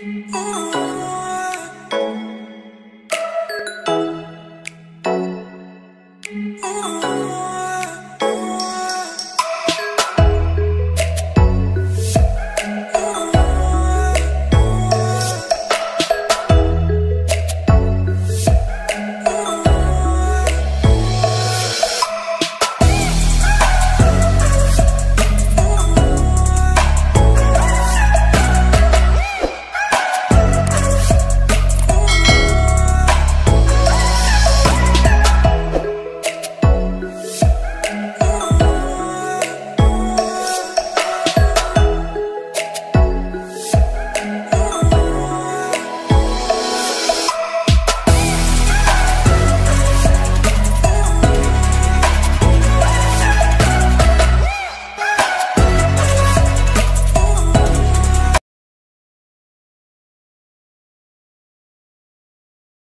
Oh.